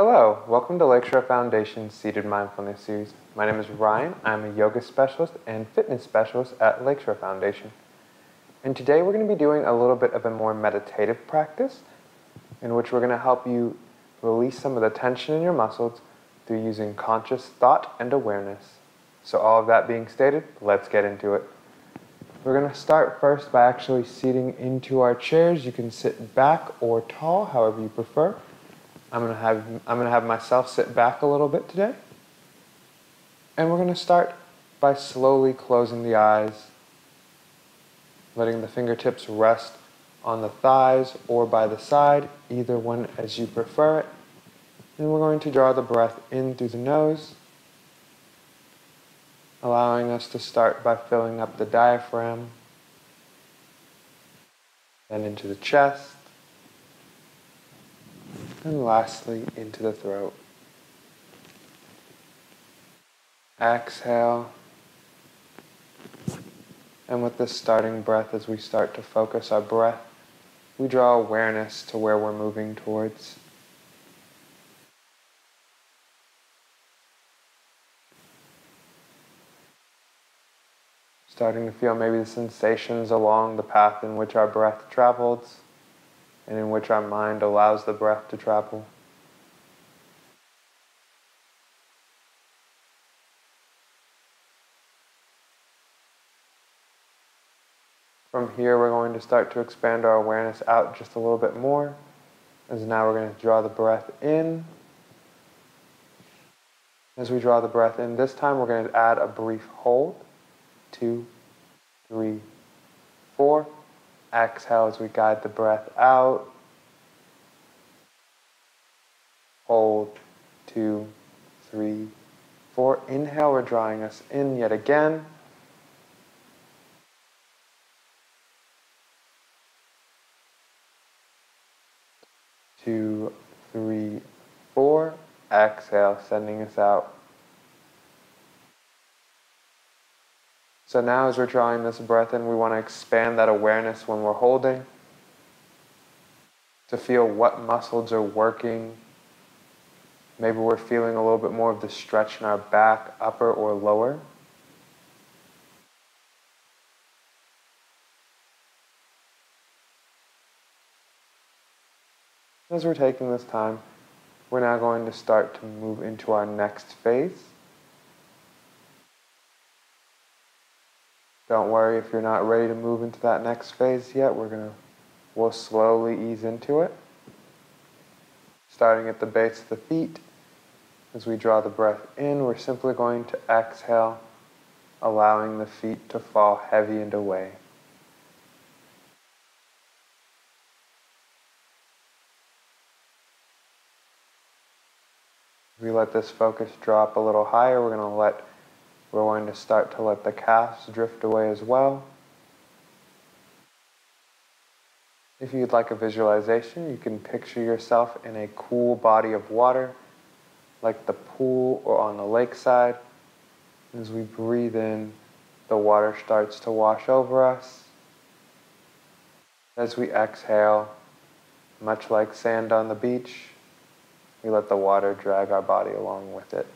Hello, welcome to Lakeshore Foundation's Seated Mindfulness Series. My name is Ryan. I'm a yoga specialist and fitness specialist at Lakeshore Foundation. And today we're going to be doing a little bit of a more meditative practice in which we're going to help you release some of the tension in your muscles through using conscious thought and awareness. So, all of that being stated, let's get into it. We're going to start first by actually seating into our chairs. You can sit back or tall, however you prefer. I'm going to have, I'm to have myself sit back a little bit today. And we're going to start by slowly closing the eyes, letting the fingertips rest on the thighs or by the side, either one as you prefer it. And we're going to draw the breath in through the nose allowing us to start by filling up the diaphragm, then into the chest, and lastly into the throat. Exhale. And with this starting breath, as we start to focus our breath, we draw awareness to where we're moving towards. starting to feel maybe the sensations along the path in which our breath travels and in which our mind allows the breath to travel. From here, we're going to start to expand our awareness out just a little bit more. As now we're going to draw the breath in. As we draw the breath in, this time we're going to add a brief hold two, three, four. Exhale as we guide the breath out. Hold, two, three, four. Inhale, we're drawing us in yet again. Two, three, four. Exhale, sending us out. So now as we're drawing this breath in, we want to expand that awareness when we're holding to feel what muscles are working. Maybe we're feeling a little bit more of the stretch in our back, upper or lower. As we're taking this time, we're now going to start to move into our next phase. Don't worry if you're not ready to move into that next phase yet. We're going to, we'll slowly ease into it. Starting at the base of the feet. As we draw the breath in, we're simply going to exhale, allowing the feet to fall heavy and away. We let this focus drop a little higher, we're going to let we're going to start to let the calves drift away as well. If you'd like a visualization, you can picture yourself in a cool body of water, like the pool or on the lakeside. As we breathe in, the water starts to wash over us. As we exhale, much like sand on the beach, we let the water drag our body along with it.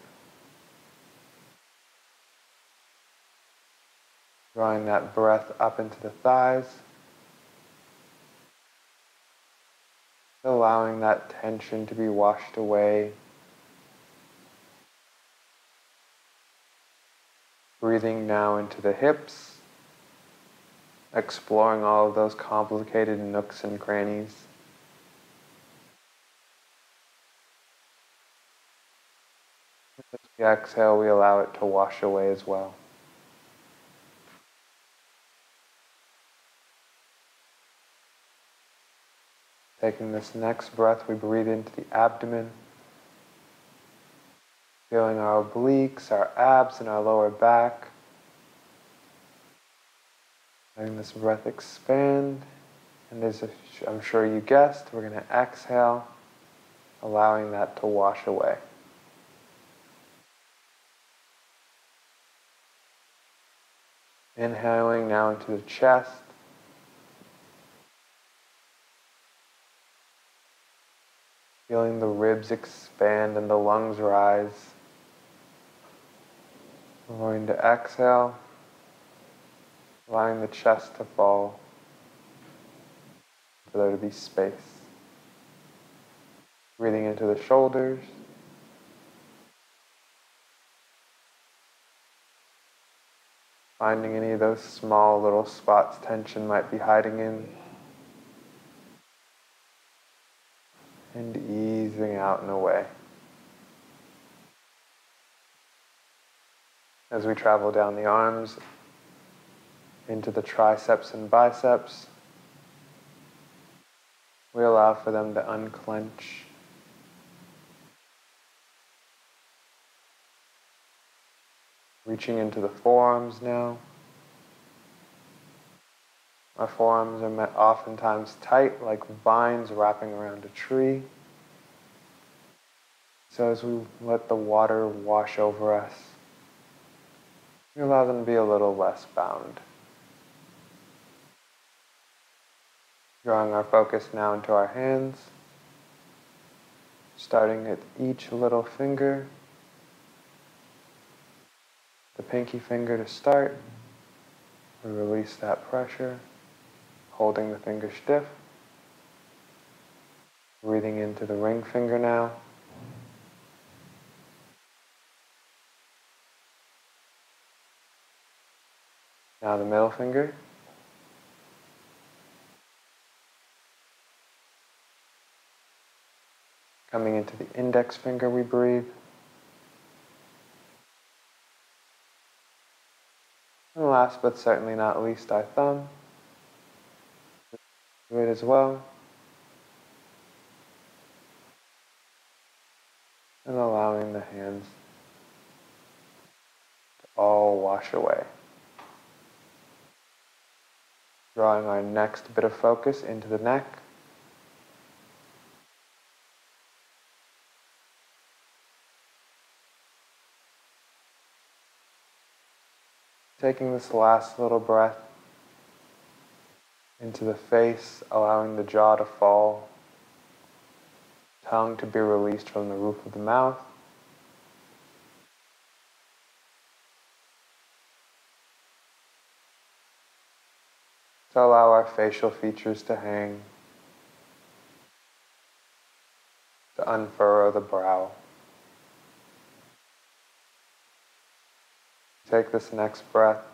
Drawing that breath up into the thighs. Allowing that tension to be washed away. Breathing now into the hips, exploring all of those complicated nooks and crannies. As we exhale, we allow it to wash away as well. Taking this next breath, we breathe into the abdomen, feeling our obliques, our abs, and our lower back. Letting this breath expand. And as I'm sure you guessed, we're going to exhale, allowing that to wash away. Inhaling now into the chest. Feeling the ribs expand and the lungs rise. We're going to exhale, allowing the chest to fall, for there to be space. Breathing into the shoulders. Finding any of those small little spots tension might be hiding in. And out and away. As we travel down the arms into the triceps and biceps, we allow for them to unclench. Reaching into the forearms now. Our forearms are met oftentimes tight, like vines wrapping around a tree. So as we let the water wash over us, we allow them to be a little less bound. Drawing our focus now into our hands, starting at each little finger the pinky finger to start. We release that pressure, holding the finger stiff. Breathing into the ring finger now. Now the middle finger. Coming into the index finger, we breathe. And last but certainly not least, our thumb. Do it as well. And allowing the hands to all wash away. Drawing our next bit of focus into the neck. Taking this last little breath into the face, allowing the jaw to fall, tongue to be released from the roof of the mouth. To allow our facial features to hang, to unfurrow the brow. take this next breath,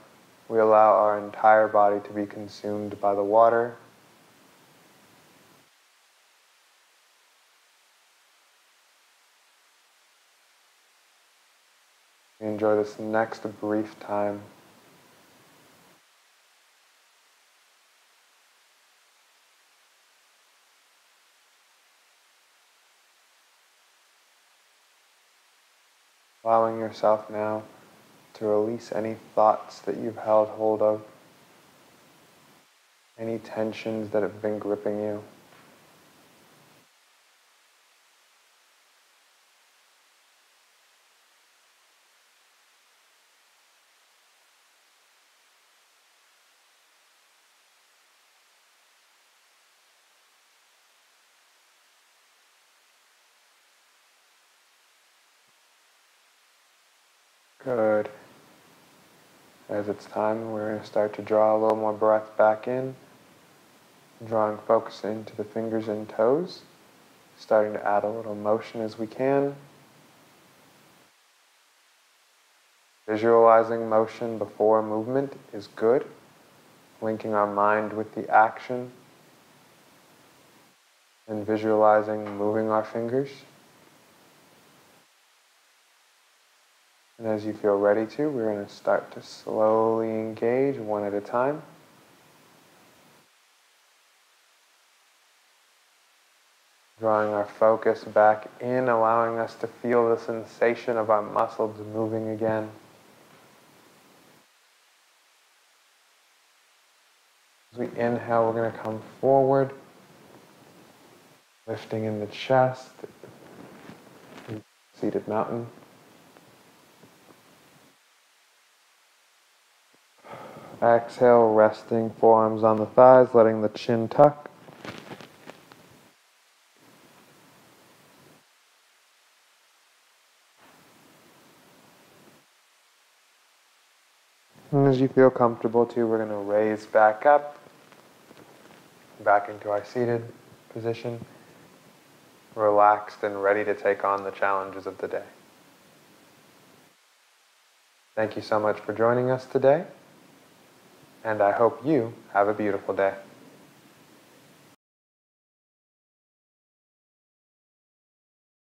we allow our entire body to be consumed by the water. enjoy this next brief time. Allowing yourself now to release any thoughts that you've held hold of, any tensions that have been gripping you. Good. As it's time, we're going to start to draw a little more breath back in, drawing focus into the fingers and toes, starting to add a little motion as we can. Visualizing motion before movement is good, linking our mind with the action and visualizing moving our fingers. And as you feel ready to, we're going to start to slowly engage one at a time. Drawing our focus back in, allowing us to feel the sensation of our muscles moving again. As we inhale, we're going to come forward, lifting in the chest, seated mountain. Exhale, resting forearms on the thighs, letting the chin tuck. And as you feel comfortable too, we're going to raise back up, back into our seated position, relaxed and ready to take on the challenges of the day. Thank you so much for joining us today and I hope you have a beautiful day.